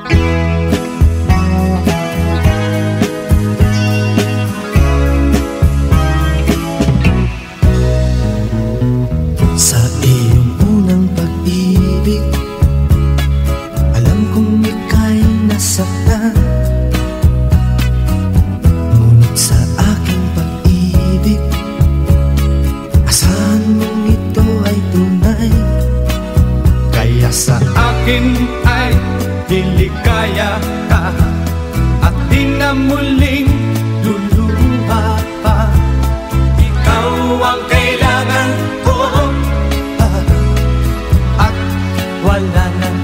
Bye. Biyaya ka. At di na muling luluha pa. Ikaw ang kailangan ko. Ah. At wala na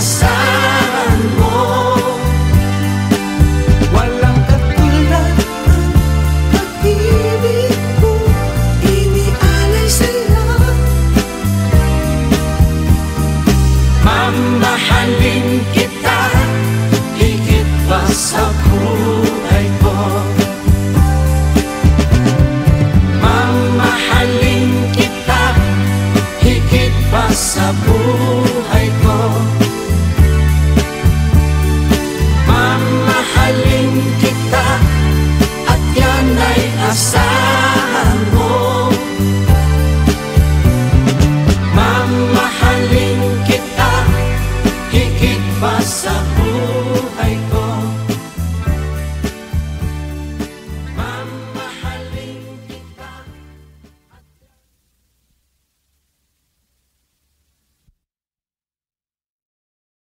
Kapasan mo. Walang katulad ang pag-ibig ko Inialay sa'yo. Mamahalin kita Higit pa sa buhay.